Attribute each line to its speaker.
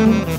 Speaker 1: Mm-hmm.